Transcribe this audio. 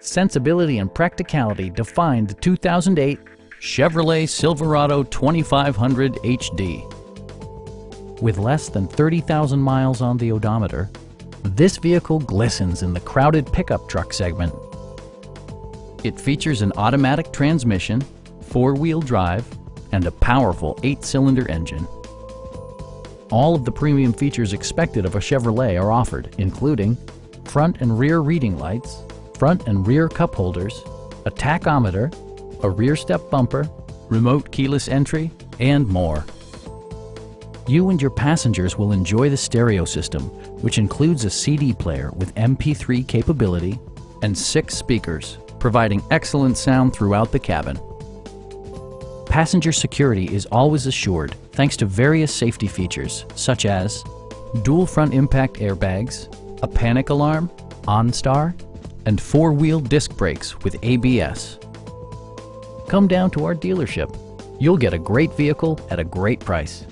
sensibility and practicality define the 2008 Chevrolet Silverado 2500 HD. With less than 30,000 miles on the odometer, this vehicle glistens in the crowded pickup truck segment. It features an automatic transmission, four-wheel drive, and a powerful eight-cylinder engine. All of the premium features expected of a Chevrolet are offered, including front and rear reading lights, front and rear cup holders, a tachometer, a rear step bumper, remote keyless entry, and more. You and your passengers will enjoy the stereo system, which includes a CD player with MP3 capability and six speakers, providing excellent sound throughout the cabin. Passenger security is always assured thanks to various safety features such as dual front impact airbags, a panic alarm, OnStar, and four-wheel disc brakes with ABS. Come down to our dealership. You'll get a great vehicle at a great price.